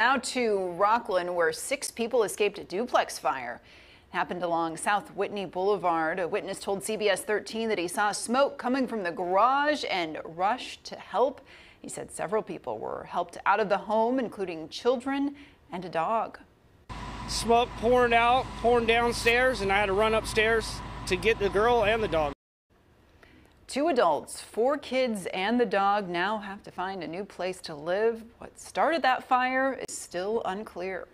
Now to Rocklin, where six people escaped a duplex fire. It happened along South Whitney Boulevard. A witness told CBS 13 that he saw smoke coming from the garage and rushed to help. He said several people were helped out of the home, including children and a dog. Smoke pouring out, pouring downstairs, and I had to run upstairs to get the girl and the dog. Two adults, four kids, and the dog now have to find a new place to live. What started that fire still unclear.